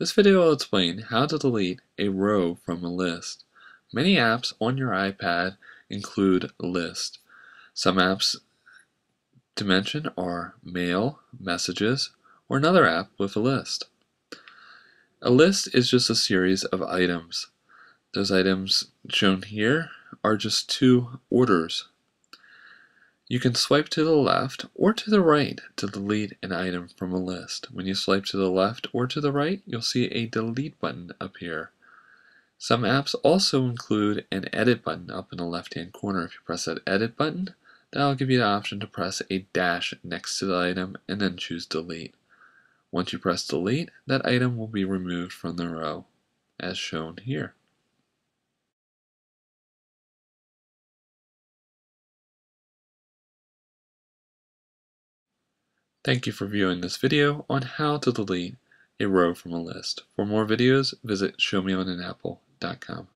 This video will explain how to delete a row from a list. Many apps on your iPad include list. Some apps to mention are Mail, Messages, or another app with a list. A list is just a series of items. Those items shown here are just two orders. You can swipe to the left or to the right to delete an item from a list. When you swipe to the left or to the right, you'll see a delete button appear. Some apps also include an edit button up in the left hand corner. If you press that edit button, that'll give you the option to press a dash next to the item and then choose delete. Once you press delete, that item will be removed from the row, as shown here. Thank you for viewing this video on how to delete a row from a list. For more videos, visit showmeonanapple.com.